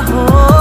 Oh. home